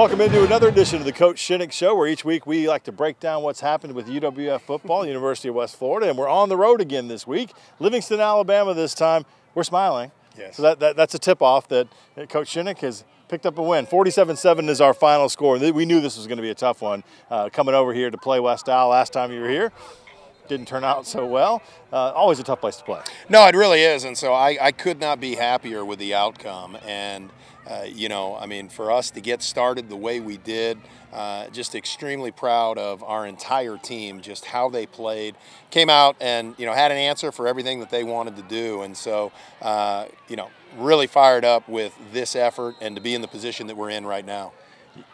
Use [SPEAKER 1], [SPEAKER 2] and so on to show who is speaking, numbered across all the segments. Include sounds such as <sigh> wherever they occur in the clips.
[SPEAKER 1] Welcome into another edition of the Coach Shinnick Show, where each week we like to break down what's happened with UWF football, <laughs> University of West Florida, and we're on the road again this week. Livingston, Alabama this time. We're smiling.
[SPEAKER 2] Yes.
[SPEAKER 1] So that, that that's a tip-off that Coach Shinnick has picked up a win. 47-7 is our final score. We knew this was going to be a tough one uh, coming over here to play West Al last time you were here didn't turn out so well. Uh, always a tough place to play.
[SPEAKER 2] No, it really is, and so I, I could not be happier with the outcome. And uh, you know, I mean, for us to get started the way we did, uh, just extremely proud of our entire team, just how they played. Came out and, you know, had an answer for everything that they wanted to do. And so, uh, you know, really fired up with this effort and to be in the position that we're in right now.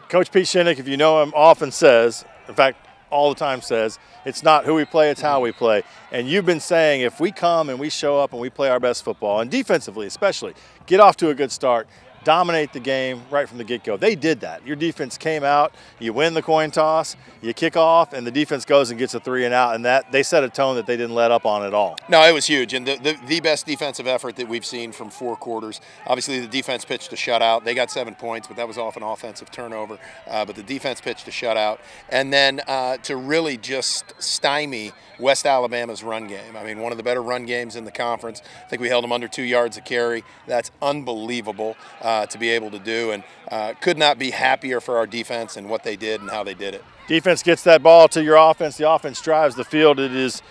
[SPEAKER 1] Coach Pete Shinnick, if you know him, often says, in fact, all the time says it's not who we play, it's how we play. And you've been saying if we come and we show up and we play our best football, and defensively especially, get off to a good start, dominate the game right from the get-go. They did that. Your defense came out, you win the coin toss, you kick off, and the defense goes and gets a three and out, and that they set a tone that they didn't let up on at all.
[SPEAKER 2] No, it was huge, and the, the, the best defensive effort that we've seen from four quarters. Obviously, the defense pitched a shutout. They got seven points, but that was off an offensive turnover. Uh, but the defense pitched a shutout, and then uh, to really just stymie West Alabama's run game. I mean, one of the better run games in the conference. I think we held them under two yards a carry. That's unbelievable. Uh, uh, to be able to do, and uh, could not be happier for our defense and what they did and how they did it.
[SPEAKER 1] Defense gets that ball to your offense. The offense drives the field. It is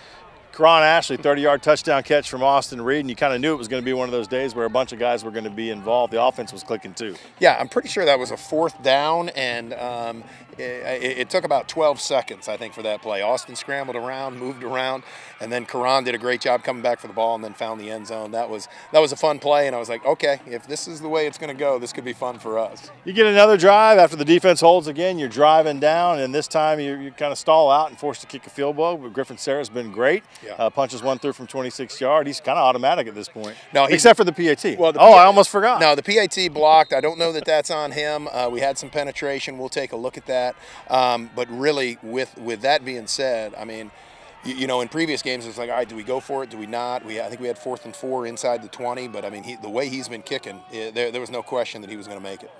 [SPEAKER 1] Karan Ashley, 30-yard touchdown catch from Austin Reed, and you kind of knew it was going to be one of those days where a bunch of guys were going to be involved. The offense was clicking too.
[SPEAKER 2] Yeah, I'm pretty sure that was a fourth down, and um, it, it, took about 12 seconds, I think, for that play. Austin scrambled around, moved around, and then Karan did a great job coming back for the ball and then found the end zone. That was that was a fun play, and I was like, okay, if this is the way it's going to go, this could be fun for us.
[SPEAKER 1] You get another drive after the defense holds again. You're driving down, and this time you, you kind of stall out and forced to kick a field goal. But Griffin Sarah's been great. Yeah. Uh, punches one through from 26 yards. He's kind of automatic at this point. No, except for the PAT. Well, the oh, I almost forgot.
[SPEAKER 2] No, the PAT blocked. I don't know that that's on him. Uh, we had some penetration. We'll take a look at that. Um, but really, with with that being said, I mean, you, you, know, in previous games, it's like, all right, do we go for it? Do we not? We I think we had fourth and four inside the 20, but I mean, he, the way he's been kicking, it, there, there was no question that he was going to make it.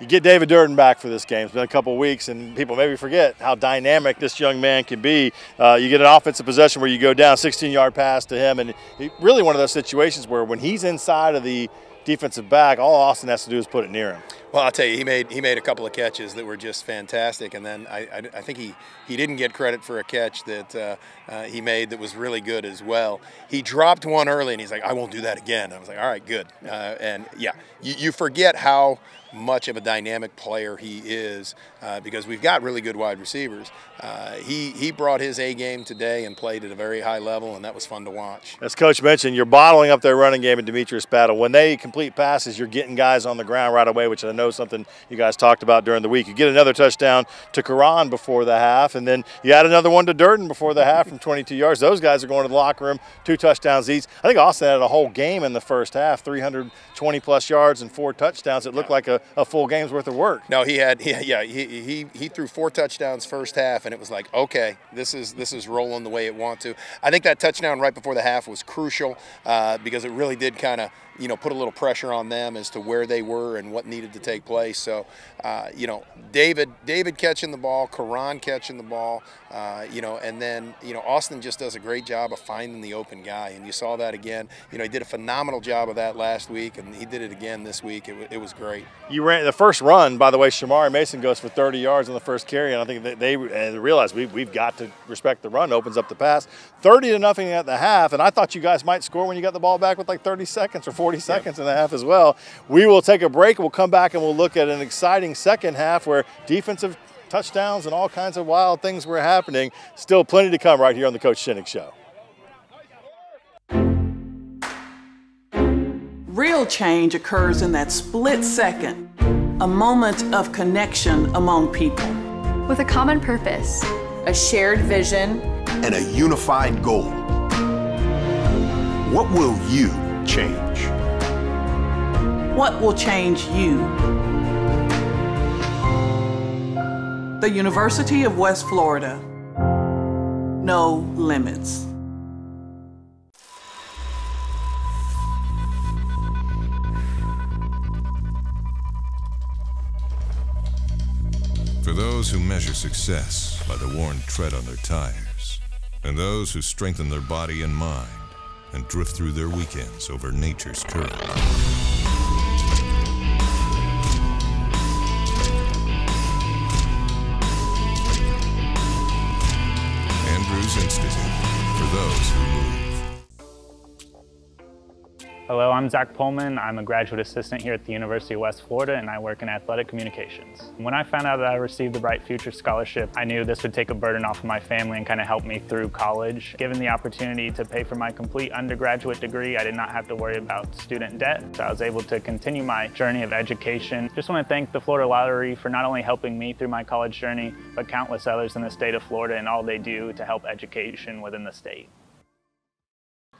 [SPEAKER 1] You get David Durden back for this game. It's been a couple weeks, and people maybe forget how dynamic this young man can be. Uh, you get an offensive possession where you go down 16-yard pass to him, and he, really one of those situations where when he's inside of the defensive back, all Austin has to do is put it near him.
[SPEAKER 2] Well, I'll tell you, he made he made a couple of catches that were just fantastic, and then I, I, I think he, he didn't get credit for a catch that uh, uh, he made that was really good as well. He dropped one early, and he's like, "I won't do that again." I was like, "All right, good." Uh, and yeah, you, you forget how much of a dynamic player he is uh, because we've got really good wide receivers. Uh, he he brought his A game today and played at a very high level, and that was fun to watch.
[SPEAKER 1] As Coach mentioned, you're bottling up their running game in Demetrius Battle. When they complete passes, you're getting guys on the ground right away, which I know something you guys talked about during the week. You get another touchdown to Karan before the half, and then you add another one to Durden before the half from 22 yards. Those guys are going to the locker room, two touchdowns each. I think Austin had a whole game in the first half, 320 plus yards and four touchdowns. It looked like a, a full game's worth of work.
[SPEAKER 2] No, he had, <laughs> yeah, yeah he, he, he threw four touchdowns first half, and it was like, okay, this is this is rolling the way it want to. I think that touchdown right before the half was crucial uh, because it really did kind of you know put a little pressure on them as to where they were and what needed to take place. So uh, you know David David catching the ball, Karan catching the ball, uh, you know, and then you know Austin just does a great job of finding the open guy, and you saw that again. You know he did a phenomenal job of that last week, and he did it again this week. It, it was great.
[SPEAKER 1] You ran the first run, by the way. Shamari Mason goes for 30 yards on the first carry, and I think they, they, we, we've got to respect the run. Opens up the pass, 30 to nothing at the half, and I thought you guys might score when you got the ball back with like 30 seconds or 40 seconds and a half as well. We will take a break. We'll come back and we'll look at an exciting second half where defensive touchdowns and all kinds of wild things were happening. Still plenty to come right here on the Coach Shinnick Show.
[SPEAKER 3] Real change occurs in that split second, a moment of connection among people.
[SPEAKER 4] With a common purpose,
[SPEAKER 5] a shared vision,
[SPEAKER 6] and a unified goal. What will you change?
[SPEAKER 3] What will change you? The University of West Florida. No limits.
[SPEAKER 7] For those who measure success by the worn tread on their tires, and those who strengthen their body and mind and drift through their weekends over nature's current. Andrews Institute for those who move.
[SPEAKER 8] Hello, I'm Zach Pullman. I'm a graduate assistant here at the University of West Florida and I work in athletic communications. When I found out that I received the Bright Future Scholarship, I knew this would take a burden off of my family and kind of help me through college. Given the opportunity to pay for my complete undergraduate degree, I did not have to worry about student debt, so I was able to continue my journey of education. Just want to thank the Florida Lottery for not only helping me through my college journey, but countless others in the state of Florida and all they do to help education within the state.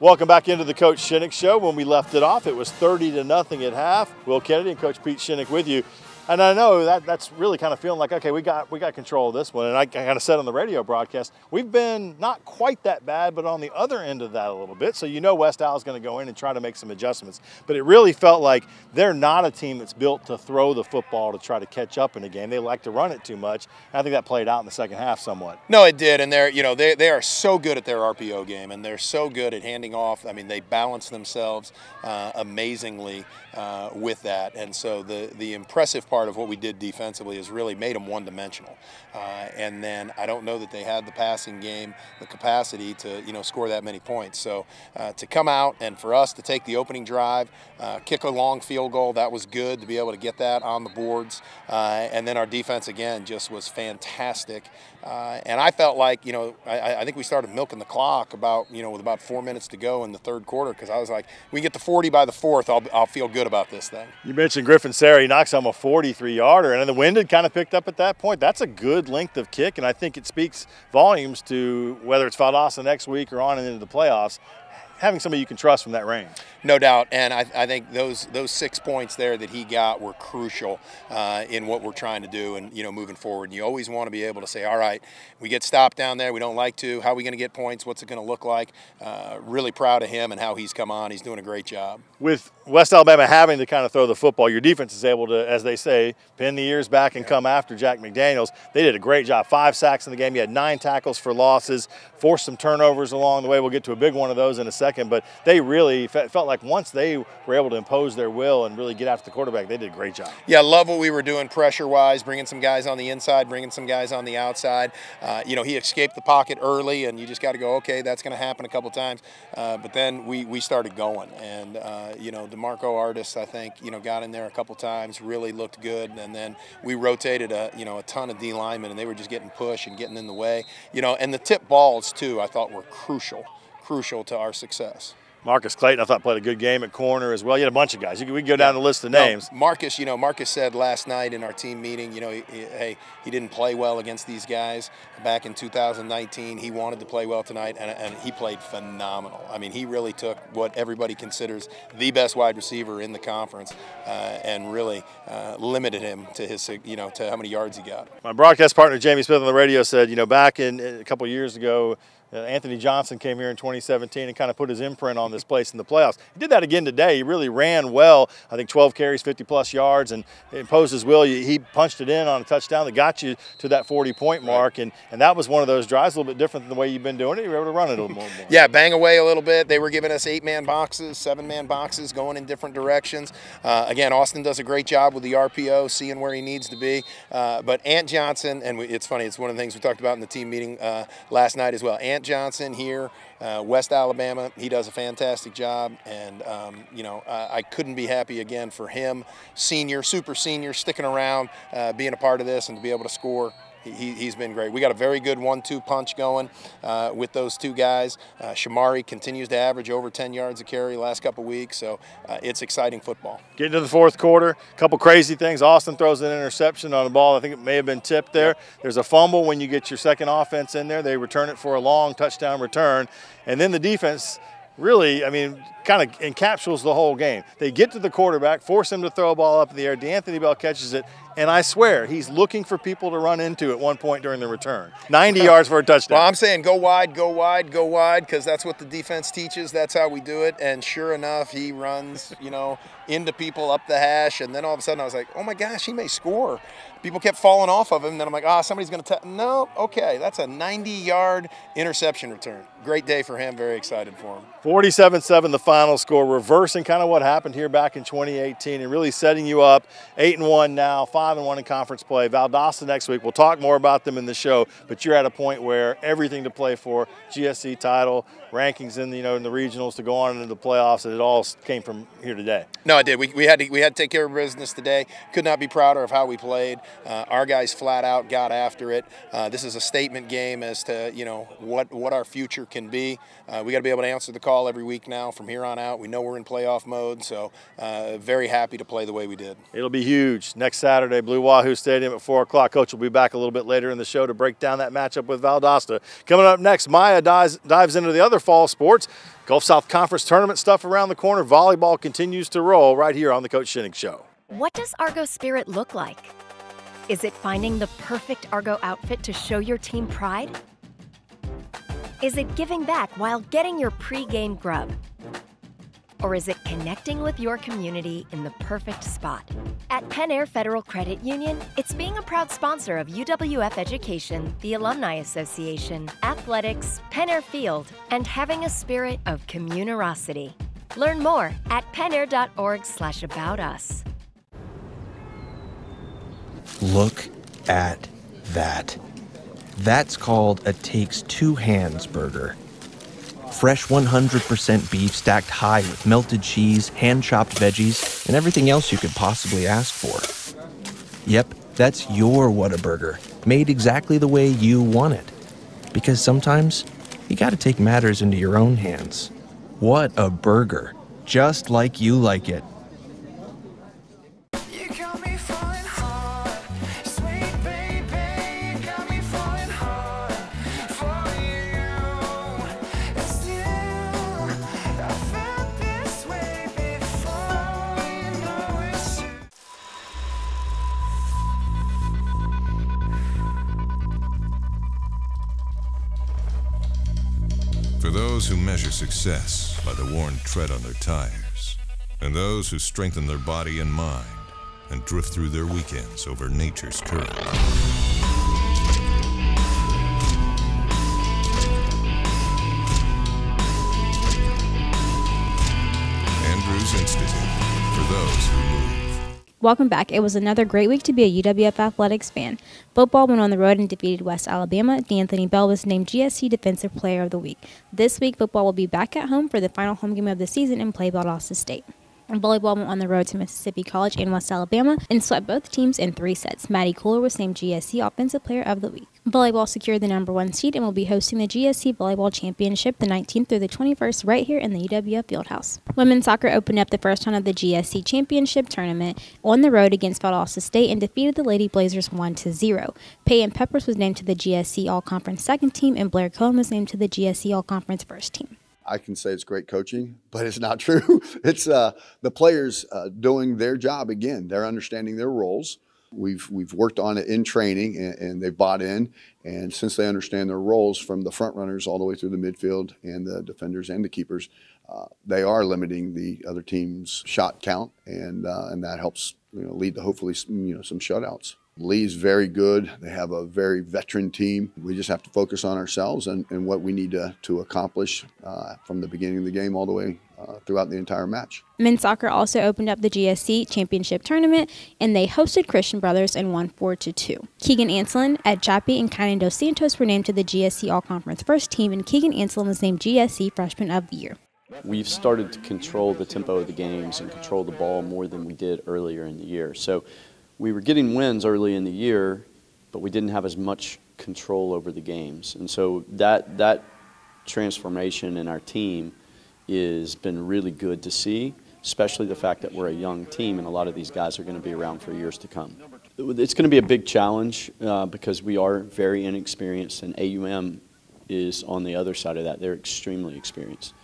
[SPEAKER 1] Welcome back into the Coach Shinnick Show. When we left it off, it was 30 to nothing at half. Will Kennedy and Coach Pete Shinnick with you. And I know that that's really kind of feeling like, okay, we got we got control of this one. And I kind of said on the radio broadcast, we've been not quite that bad, but on the other end of that a little bit. So you know West is going to go in and try to make some adjustments. But it really felt like they're not a team that's built to throw the football to try to catch up in a game. They like to run it too much. And I think that played out in the second half somewhat.
[SPEAKER 2] No, it did, and they're you know they, they are so good at their RPO game, and they're so good at handing off. I mean, they balance themselves uh, amazingly uh, with that, and so the the impressive part of what we did defensively is really made them one dimensional. Uh, and then I don't know that they had the passing game, the capacity to you know score that many points. So uh, to come out and for us to take the opening drive, uh, kick a long field goal, that was good to be able to get that on the boards. Uh, and then our defense again just was fantastic. Uh, and I felt like, you know, I, I, think we started milking the clock about, you know, with about four minutes to go in the third quarter because I was like, we get to 40 by the fourth, I'll, I'll feel good about this thing.
[SPEAKER 1] You mentioned Griffin Sarah, he knocks home a 43 yarder, and the wind had kind of picked up at that point. That's a good length of kick, and I think it speaks volumes to whether it's Valdosta next week or on and into the playoffs having somebody you can trust from that range.
[SPEAKER 2] No doubt, and I, I think those those six points there that he got were crucial uh, in what we're trying to do, and you know moving forward. And you always want to be able to say, all right, we get stopped down there, we don't like to. How are we going to get points? What's it going to look like? Uh, really proud of him and how he's come on. He's doing a great job.
[SPEAKER 1] With West Alabama having to kind of throw the football, your defense is able to, as they say, pin the ears back and yeah. come after Jack McDaniels. They did a great job. Five sacks in the game. You had nine tackles for losses, forced some turnovers along the way. We'll get to a big one of those in a second, but they really felt like once they were able to impose their will and really get after the quarterback, they did a great job.
[SPEAKER 2] Yeah, love what we were doing pressure wise, bringing some guys on the inside, bringing some guys on the outside. Uh, you know, he escaped the pocket early, and you just got to go, okay, that's going to happen a couple times. Uh, but then we, we started going, and uh, you know, Demarco Artis, I think, you know, got in there a couple times, really looked good, and then we rotated a you know a ton of D linemen, and they were just getting pushed and getting in the way. You know, and the tip balls too, I thought were crucial, crucial to our success.
[SPEAKER 1] Marcus Clayton, I thought played a good game at corner as well. You had a bunch of guys. we can go down the list of names.
[SPEAKER 2] No, Marcus, you know, Marcus said last night in our team meeting, you know, he, he, hey, he didn't play well against these guys back in 2019. He wanted to play well tonight, and, and he played phenomenal. I mean, he really took what everybody considers the best wide receiver in the conference uh, and really uh, limited him to his, you know, to how many yards he got.
[SPEAKER 1] My broadcast partner Jamie Smith on the radio said, you know, back in a couple years ago, Anthony Johnson came here in 2017 and kind of put his imprint on this place in the playoffs. He did that again today. He really ran well. I think 12 carries, 50 plus yards, and imposed his will. He punched it in on a touchdown that got you to that 40 point mark, and, and that was one of those drives a little bit different than the way you've been doing it. You were able to run it a little more.
[SPEAKER 2] yeah, bang away a little bit. They were giving us eight man boxes, seven man boxes, going in different directions. Uh, again, Austin does a great job with the RPO, seeing where he needs to be. Uh, but Ant Johnson, and we, it's funny, it's one of the things we talked about in the team meeting uh, last night as well. Ant Johnson here, uh, West Alabama, he does a fantastic job, and um, you know I, I, couldn't be happy again for him, senior, super senior, sticking around, uh, being a part of this, and to be able to score he, has been great. We got a very good one-two punch going uh, with those two guys. Uh, Shamari continues to average over 10 yards a carry last couple weeks, so uh, it's exciting football.
[SPEAKER 1] Getting to the fourth quarter, a couple crazy things. Austin throws an interception on a ball. I think it may have been tipped there. Yep. There's a fumble when you get your second offense in there. They return it for a long touchdown return, and then the defense really, I mean, kind of encapsulates the whole game. They get to the quarterback, force him to throw a ball up in the air. D'Anthony Bell catches it and I swear he's looking for people to run into at one point during the return. 90 yards for a touchdown.
[SPEAKER 2] Well, I'm saying go wide, go wide, go wide, because that's what the defense teaches. That's how we do it. And sure enough, he runs, you know, into people up the hash, and then all of a sudden I was like, oh my gosh, he may score. People kept falling off of him. And then I'm like, ah, oh, somebody's going to. No, okay, that's a 90-yard interception return. Great day for him. Very excited for him.
[SPEAKER 1] 47-7 the final score, reversing kind of what happened here back in 2018, and really setting you up eight and one now, five and one in conference play. Valdosta next week. We'll talk more about them in the show, but you're at a point where everything to play for, GSC title, rankings in the, you know in the regionals to go on into the playoffs, and it all came from here today.
[SPEAKER 2] No, it did. We, we had to we had to take care of business today. Could not be prouder of how we played. Uh, our guys flat out got after it. Uh, this is a statement game as to you know what what our future can be. Uh, we got to be able to answer the call every week now from here on out. We know we're in playoff mode, so uh, very happy to play the way we did.
[SPEAKER 1] It'll be huge next Saturday, Blue Wahoo Stadium at four o'clock. Coach will be back a little bit later in the show to break down that matchup with Valdosta. Coming up next, Maya dives, dives into the other fall sports. Gulf South Conference tournament stuff around the corner. Volleyball continues to roll right here on the Coach Shinnick Show.
[SPEAKER 9] What does Argo Spirit look like? Is it finding the perfect Argo outfit to show your team pride? Is it giving back while getting your pre-game grub? Or is it connecting with your community in the perfect spot? At Pen Air Federal Credit Union, it's being a proud sponsor of UWF Education, the Alumni Association, athletics, Pen Air Field, and having a spirit of communerosity. Learn more at penair.org slash about us.
[SPEAKER 10] Look at that. That's called a takes two hands burger. Fresh 100% beef stacked high with melted cheese, hand chopped veggies, and everything else you could possibly ask for. Yep, that's your Whataburger, made exactly the way you want it. Because sometimes you gotta take matters into your own hands. What a burger! Just like you like it.
[SPEAKER 7] For those who measure success by the worn tread on their tires, and those who strengthen their body and mind and drift through their weekends over nature's current.
[SPEAKER 11] Welcome back. It was another great week to be a UWF athletics fan. Football went on the road and defeated West Alabama. D'Anthony Bell was named GSC Defensive Player of the Week. This week, football will be back at home for the final home game of the season and play Valdosta State. And volleyball went on the road to Mississippi College and West Alabama and swept both teams in three sets. Maddie Cooler was named GSC Offensive Player of the Week. Volleyball secured the number one seed and will be hosting the GSC Volleyball Championship the 19th through the 21st right here in the UWF Fieldhouse. Women's soccer opened up the first round of the GSC Championship tournament on the road against Valdosta State and defeated the Lady Blazers 1 to 0. Peyton Peppers was named to the GSC All Conference second team and Blair Cohen was named to the GSC All Conference first team.
[SPEAKER 12] I can say it's great coaching, but it's not <laughs> true. it's uh, the players uh, doing their job again. They're understanding their roles. We've we've worked on it in training, and, and they've bought in. And since they understand their roles, from the front runners all the way through the midfield and the defenders and the keepers, uh, they are limiting the other team's shot count, and uh, and that helps you know, lead to hopefully you know some shutouts. Lee's very good. They have a very veteran team. We just have to focus on ourselves and, and what we need to, to accomplish uh, from the beginning of the game all the way uh, throughout the entire match.
[SPEAKER 11] Men's soccer also opened up the GSC Championship Tournament, and they hosted Christian Brothers and won 4 to 2. Keegan Anselin, Ed Chappie, and Kynan Dos Santos were named to the GSC All Conference First Team, and Keegan Anselin was named GSC Freshman of the Year.
[SPEAKER 13] We've started to control the tempo of the games and control the ball more than we did earlier in the year. So we were getting wins early in the year, but we didn't have as much control over the games. And so that, that transformation in our team has been really good to see, especially the fact that we're a young team and a lot of these guys are going to be around for years to come. It's going to be a big challenge uh, because we are very inexperienced, and AUM is on the other side of that. They're extremely experienced.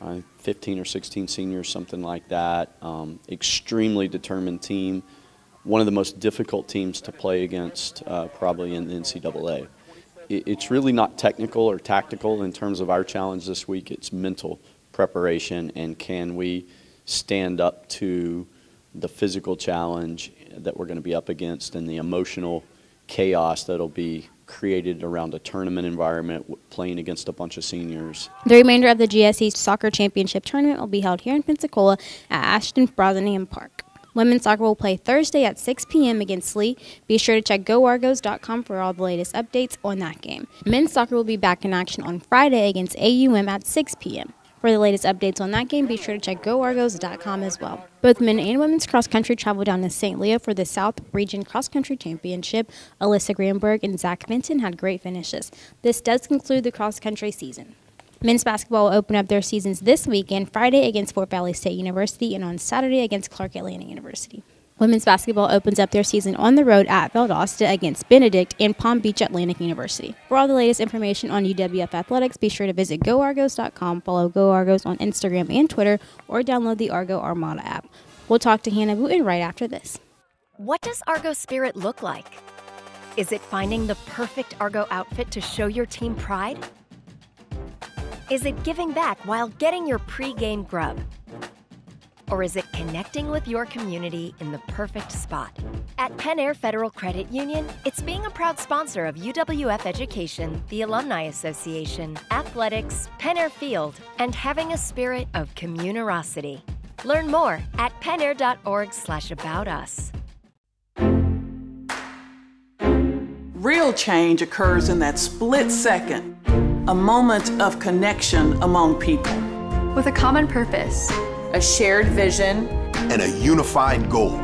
[SPEAKER 13] Uh, 15 or 16 seniors, something like that. Um, extremely determined team one of the most difficult teams to play against, uh, probably in the NCAA. It, it's really not technical or tactical in terms of our challenge this week. It's mental preparation, and can we stand up to the physical challenge that we're going to be up against and the emotional chaos that'll be created around a tournament environment playing against a bunch of seniors.
[SPEAKER 11] The remainder of the GSC Soccer Championship tournament will be held here in Pensacola at Ashton Brosnahan Park. Women's soccer will play Thursday at 6 p.m. against Lee. Be sure to check GoArgos.com for all the latest updates on that game. Men's soccer will be back in action on Friday against AUM at 6 p.m. For the latest updates on that game, be sure to check GoArgos.com as well. Both men and women's cross country travel down to St. Leo for the South Region Cross Country Championship. Alyssa Granberg and Zach Vinton had great finishes. This does conclude the cross country season. Men's basketball will open up their seasons this weekend, Friday against Fort Valley State University and on Saturday against Clark Atlanta University. Women's basketball opens up their season on the road at Valdosta against Benedict and Palm Beach Atlantic University. For all the latest information on UWF athletics, be sure to visit GoArgos.com, follow GoArgos on Instagram and Twitter, or download the Argo Armada app. We'll talk to Hannah Wooten right after this.
[SPEAKER 9] What does Argo Spirit look like? Is it finding the perfect Argo outfit to show your team pride? Is it giving back while getting your pre-game grub? Or is it connecting with your community in the perfect spot? At Pen Federal Credit Union, it's being a proud sponsor of UWF Education, the Alumni Association, athletics, Pen Field, and having a spirit of communerosity. Learn more at penair.org slash about us.
[SPEAKER 3] Real change occurs in that split second, a moment of connection among people.
[SPEAKER 4] With a common purpose
[SPEAKER 5] a shared vision,
[SPEAKER 6] and a unified goal.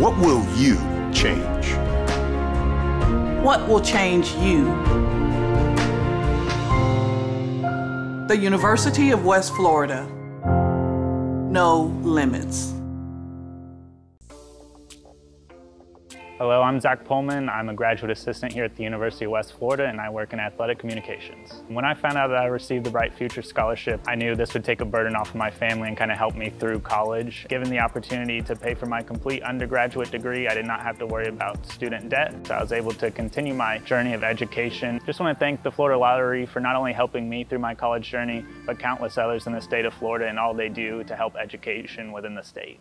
[SPEAKER 6] What will you change?
[SPEAKER 3] What will change you? The University of West Florida. No limits.
[SPEAKER 8] Hello, I'm Zach Pullman. I'm a graduate assistant here at the University of West Florida and I work in athletic communications. When I found out that I received the Bright Future Scholarship, I knew this would take a burden off of my family and kind of help me through college. Given the opportunity to pay for my complete undergraduate degree, I did not have to worry about student debt, so I was able to continue my journey of education. Just want to thank the Florida Lottery for not only helping me through my college journey, but countless others in the state of Florida and all they do to help education within the state.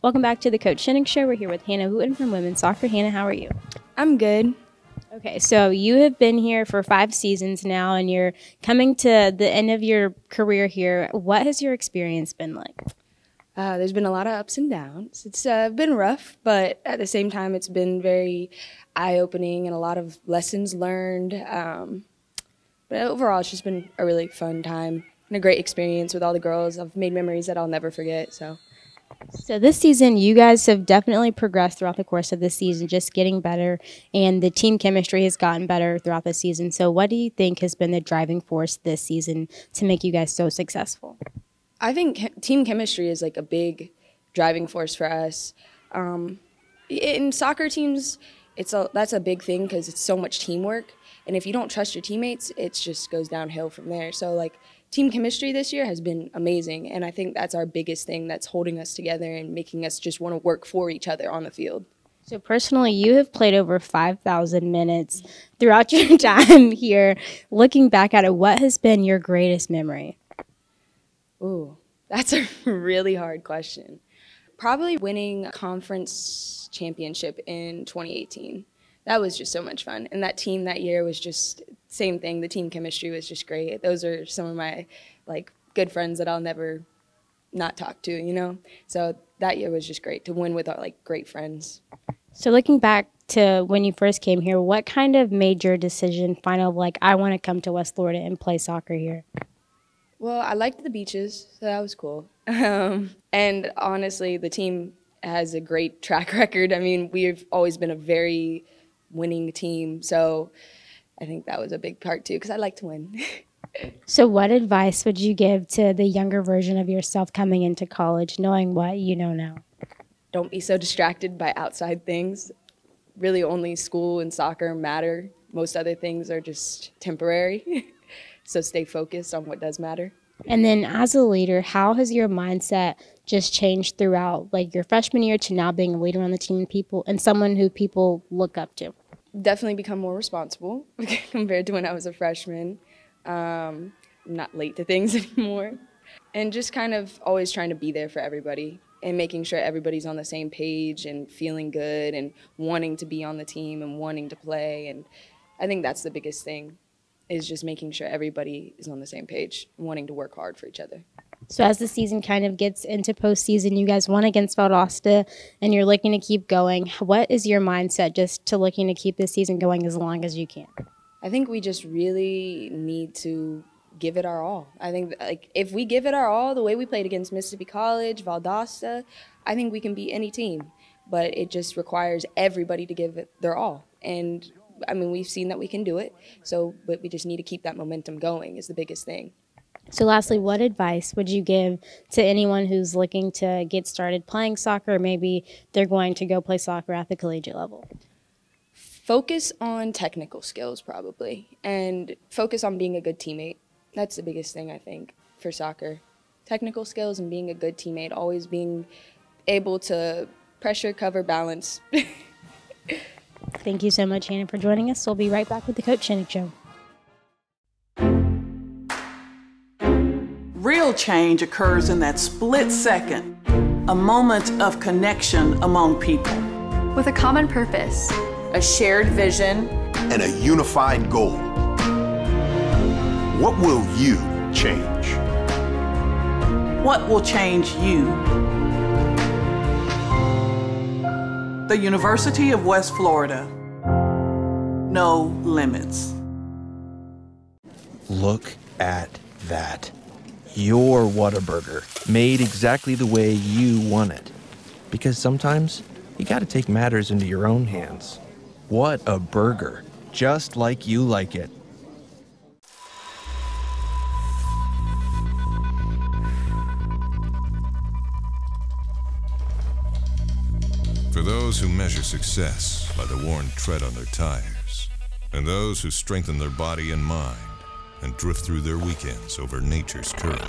[SPEAKER 11] Welcome back to the Coach Shinnick Show. We're here with Hannah Wooten from Women's Soccer. Hannah, how are you?
[SPEAKER 14] I'm good.
[SPEAKER 11] Okay, so you have been here for five seasons now, and you're coming to the end of your career here. What has your experience been like?
[SPEAKER 14] Uh, there's been a lot of ups and downs. It's uh, been rough, but at the same time, it's been very eye opening and a lot of lessons learned. Um, but overall, it's just been a really fun time and a great experience with all the girls. I've made memories that I'll never forget. So
[SPEAKER 11] so this season, you guys have definitely progressed throughout the course of the season, just getting better, and the team chemistry has gotten better throughout the season. So, what do you think has been the driving force this season to make you guys so successful?
[SPEAKER 14] I think team chemistry is like a big driving force for us. Um, in soccer teams, it's a that's a big thing because it's so much teamwork, and if you don't trust your teammates, it just goes downhill from there. So like team chemistry this year has been amazing. And I think that's our biggest thing that's holding us together and making us just want to work for each other on the field.
[SPEAKER 11] So, personally, you have played over 5,000 minutes throughout your <laughs> time here. Looking back at it, what has been your greatest memory?
[SPEAKER 14] Ooh, that's a <laughs> really hard question. Probably winning conference championship in 2018 that was just so much fun. And that team that year was just same thing. The team chemistry was just great. Those are some of my like good friends that I'll never not talk to, you know. So that year was just great to win with our like great friends.
[SPEAKER 11] So looking back to when you first came here, what kind of made your decision final like I want to come to West Florida and play soccer here?
[SPEAKER 14] Well, I liked the beaches, so that was cool. <laughs> Um, and honestly, the team has a great track <laughs> record. I mean, we've always been a very winning team. So I think that was a big part too because I like to win. <laughs>
[SPEAKER 11] so, what advice would you give to the younger version of yourself coming into college, knowing what you know now?
[SPEAKER 14] Don't be so distracted by outside things. Really, only school and soccer matter. Most other things are just temporary. <laughs> so, stay focused on what does matter.
[SPEAKER 11] And then as a leader, how has your mindset just changed throughout like your freshman year to now being a leader on the team and people and someone who people look up to?
[SPEAKER 14] Definitely become more responsible <laughs> compared to when I was a freshman. Um, not late to things <laughs> anymore. And just kind of always trying to be there for everybody and making sure everybody's on the same page and feeling good and wanting to be on the team and wanting to play. And I think that's the biggest thing is just making sure everybody is on the same page wanting to work hard for each other.
[SPEAKER 11] So as the season kind of gets into postseason, you guys won against Valdosta, and you're looking to keep going. What is your mindset just to looking to keep this season going as long as you can?
[SPEAKER 14] I think we just really need to give it our all. I think like if we give it our all, the way we played against Mississippi College, Valdosta, I think we can beat any team. But it just requires everybody to give it their all. And I mean, we've seen that we can do it. So, but we just need to keep that momentum going is the biggest thing.
[SPEAKER 11] So, lastly, what advice would you give to anyone who's looking to get started playing soccer? Maybe they're going to go play soccer at the collegiate level.
[SPEAKER 14] Focus on technical skills, probably, and focus on being a good teammate. That's the biggest thing, I think, for soccer. Technical skills and being a good teammate, always being able to pressure, cover, balance. <laughs>
[SPEAKER 11] Thank you so much, Hannah, for joining us. We'll be right back with the Coach Shinnick Show.
[SPEAKER 3] Real change occurs in that split second, a moment of connection among people.
[SPEAKER 4] With a common purpose,
[SPEAKER 5] a shared vision,
[SPEAKER 6] and a unified goal. What will you change?
[SPEAKER 3] What will change you? The University of West Florida. No limits.
[SPEAKER 10] Look at that. Your Whataburger, made exactly the way you want it. Because sometimes you gotta take matters into your own hands. What a burger, just like you like it.
[SPEAKER 7] For those who measure success by the worn tread on their tires, and those who strengthen their body and mind and drift through their weekends over nature's current.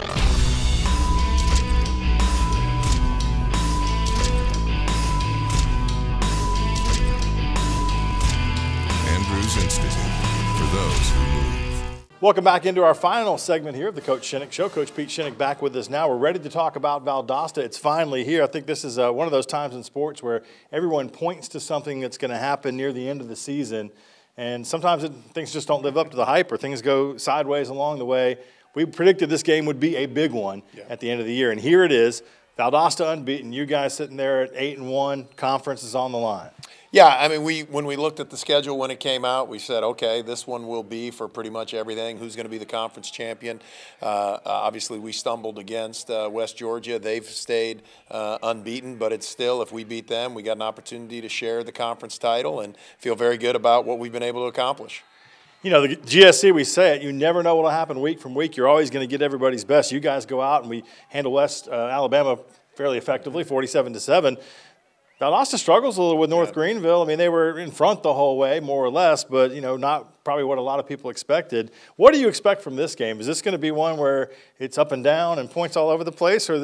[SPEAKER 7] Andrews Institute for those who move.
[SPEAKER 1] Welcome back into our final segment here of the Coach Shinnick Show. Coach Pete Shinnick back with us now. We're ready to talk about Valdosta. It's finally here. I think this is uh, one of those times in sports where everyone points to something that's going to happen near the end of the season. And sometimes it, things just don't live up to the hype or things go sideways along the way. We predicted this game would be a big one yeah. at the end of the year. And here it is. Valdosta unbeaten. You guys sitting there at 8 and 1. Conference is on the line.
[SPEAKER 2] Yeah, I mean, we when we looked at the schedule when it came out, we said, okay, this one will be for pretty much everything. Who's going to be the conference champion? Uh, obviously, we stumbled against uh, West Georgia. They've stayed uh, unbeaten, but it's still, if we beat them, we got an opportunity to share the conference title and feel very good about what we've been able to accomplish.
[SPEAKER 1] You know, the GSC, we say it, you never know what will happen week from week. You're always going to get everybody's best. You guys go out and we handle West uh, Alabama fairly effectively, 47 to 7. Valdosta struggles a little with North Greenville. I mean, they were in front the whole way, more or less, but you know, not probably what a lot of people expected. What do you expect from this game? Is this going to be one where it's up and down and points all over the place, or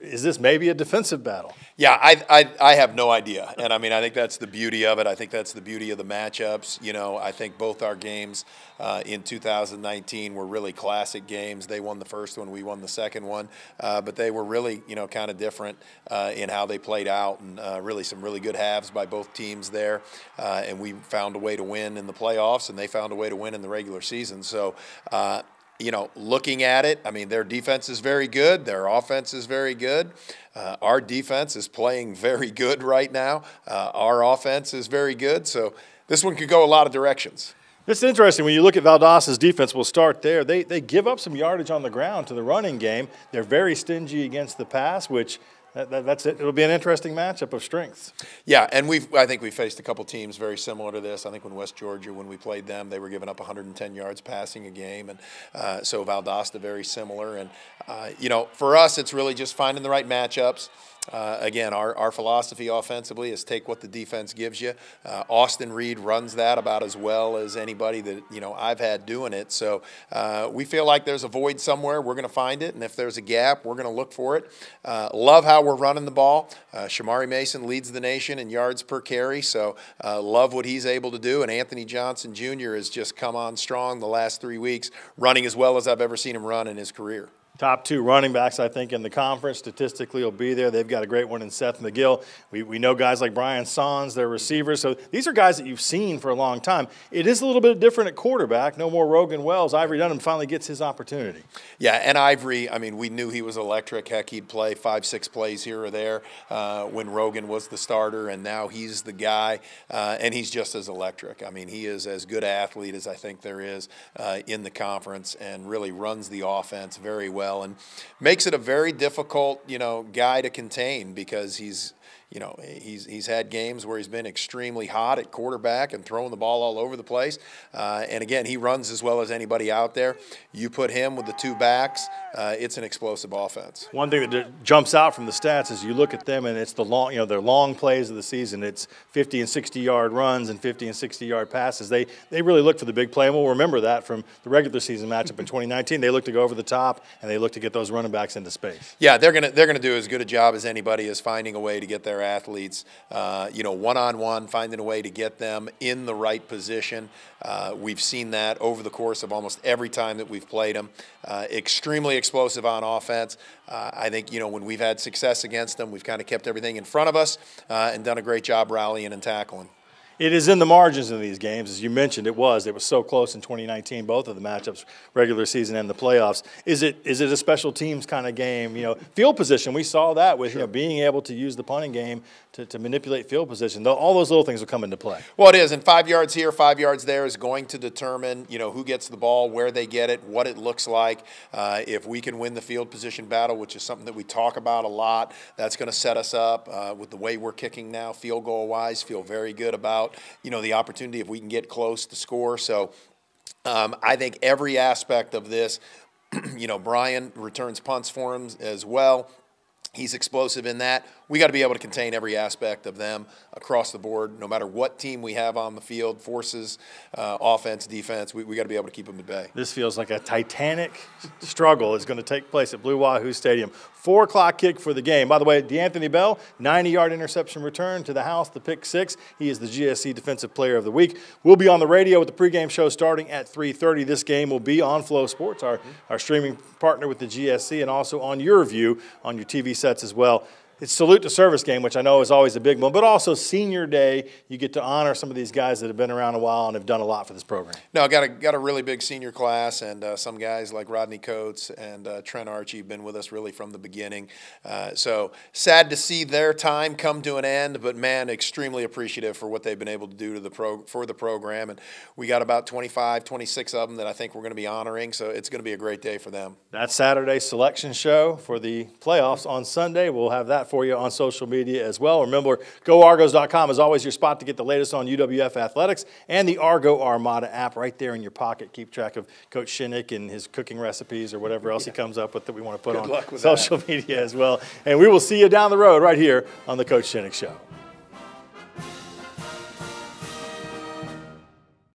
[SPEAKER 1] is this maybe a defensive battle?
[SPEAKER 2] Yeah, I, I, I have no idea, and I mean, I think that's the beauty of it. I think that's the beauty of the matchups. You know, I think both our games uh, in 2019 were really classic games. They won the first one, we won the second one, uh, but they were really, you know, kind of different uh, in how they played out, and uh, really some really good halves by both teams there. Uh, and we found a way to win in the playoffs, and they found a way to win in the regular season. So uh, you know, looking at it, I mean, their defense is very good. Their offense is very good. Uh, our defense is playing very good right now. Uh, our offense is very good. So this one could go a lot of directions.
[SPEAKER 1] It's interesting when you look at Valdosta's defense. We'll start there. They they give up some yardage on the ground to the running game. They're very stingy against the pass, which that, that, that's it. It'll be an interesting matchup of strengths.
[SPEAKER 2] Yeah, and we've I think we faced a couple teams very similar to this. I think when West Georgia, when we played them, they were giving up 110 yards passing a game, and uh, so Valdosta very similar. And uh, you know, for us, it's really just finding the right matchups. Uh, again, our, our philosophy offensively is take what the defense gives you. Uh, Austin Reed runs that about as well as anybody that you know I've had doing it. So uh, we feel like there's a void somewhere. We're going to find it, and if there's a gap, we're going to look for it. Uh, love how we're running the ball. Uh, Shamari Mason leads the nation in yards per carry, so uh, love what he's able to do. And Anthony Johnson Jr. has just come on strong the last three weeks, running as well as I've ever seen him run in his career.
[SPEAKER 1] Top two running backs, I think, in the conference statistically will be there. They've got a great one in Seth McGill. We, we know guys like Brian Sons, their receivers. So these are guys that you've seen for a long time. It is a little bit different at quarterback. No more Rogan Wells. Ivory Durham finally gets his opportunity.
[SPEAKER 2] Yeah, and Ivory, I mean, we knew he was electric. Heck, he'd play five, six plays here or there uh, when Rogan was the starter, and now he's the guy, uh, and he's just as electric. I mean, he is as good an athlete as I think there is uh, in the conference and really runs the offense very well. And makes it a very difficult, you know, guy to contain because he's you know, he's, he's had games where he's been extremely hot at quarterback and throwing the ball all over the place. Uh, and again, he runs as well as anybody out there. You put him with the two backs, uh, it's an explosive offense.
[SPEAKER 1] One thing that jumps out from the stats is you look at them and it's the long, you know, their long plays of the season. It's 50 and 60 yard runs and 50 and 60 yard passes. They they really look for the big play, and we'll remember that from the regular season matchup in 2019. They look to go over the top and they look to get those running backs into space.
[SPEAKER 2] Yeah, they're gonna they're gonna do as good a job as anybody is finding a way to get athletes, uh, you know, one on one, finding a way to get them in the right position. Uh, we've seen that over the course of almost every time that we've played them. Uh, extremely explosive on offense. Uh, I think, you know, when we've had success against them, we've kind of kept everything in front of us uh, and done a great job rallying and tackling.
[SPEAKER 1] It is in the margins of these games, as you mentioned. It was. It was so close in 2019, both of the matchups, regular season and the playoffs. Is it is it a special teams kind of game? You know, field position. We saw that with sure. you know being able to use the punting game to, to manipulate field position. All those little things will come into play.
[SPEAKER 2] Well, it is, and five yards here, five yards there is going to determine you know who gets the ball, where they get it, what it looks like. Uh, if we can win the field position battle, which is something that we talk about a lot, that's going to set us up uh, with the way we're kicking now, field goal wise. Feel very good about you know, the opportunity if we can get close to score. So um, I think every aspect of this, <clears throat> you know, Brian returns punts for him as well. He's explosive in that. We got to be able to contain every aspect of them across the board, no matter what team we have on the field, forces, uh, offense, defense. We, we got to be able to keep them at bay.
[SPEAKER 1] This feels like a titanic struggle is going to take place at Blue Wahoo Stadium. Four o'clock kick for the game. By the way, D'Anthony Bell, 90-yard interception return to the house, the pick six. He is the GSC Defensive Player of the Week. We'll be on the radio with the pregame show starting at 3:30. This game will be on FloSports, our, our streaming partner with the GSC, and also on your view on your TV sets as well it's salute to service game, which I know is always a big one, but also senior day. You get to honor some of these guys that have been around a while and have done a lot for this program.
[SPEAKER 2] No, I got a got a really big senior class, and uh, some guys like Rodney Coates and uh, Trent Archie have been with us really from the beginning. Uh, so sad to see their time come to an end, but man, extremely appreciative for what they've been able to do to the pro for the program. And we got about 25, 26 of them that I think we're going to be honoring. So it's going to be a great day for them.
[SPEAKER 1] That Saturday selection show for the playoffs on Sunday. We'll have that for you on social media as well. Remember, GoArgos.com is always your spot to get the latest on UWF athletics and the Argo Armada app right there in your pocket. Keep track of Coach Shinnick and his cooking recipes or whatever else yeah. he comes up with that we want to put
[SPEAKER 2] Good
[SPEAKER 1] on social that. media as well. And we will see you down the road right here on the Coach Shinnick Show.